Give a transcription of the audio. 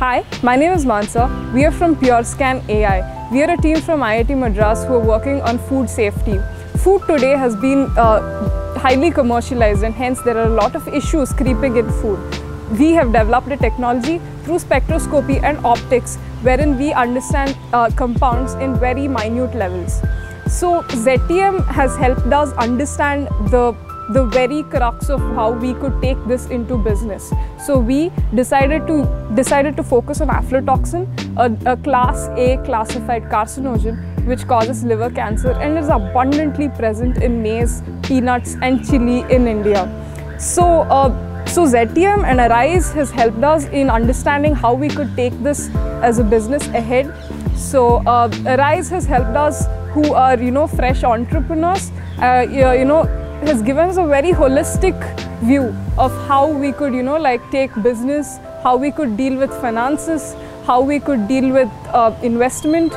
Hi, my name is Mansa. We are from PureScan AI. We are a team from IIT Madras who are working on food safety. Food today has been uh, highly commercialized and hence there are a lot of issues creeping in food. We have developed a technology through spectroscopy and optics wherein we understand uh, compounds in very minute levels. So ZTM has helped us understand the the very crux of how we could take this into business. So we decided to decided to focus on aflatoxin, a, a class A classified carcinogen which causes liver cancer and is abundantly present in maize, peanuts and chili in India. So uh, so ZTM and Arise has helped us in understanding how we could take this as a business ahead. So uh, Arise has helped us who are you know fresh entrepreneurs, uh, you know has given us a very holistic view of how we could, you know, like take business, how we could deal with finances, how we could deal with uh, investment.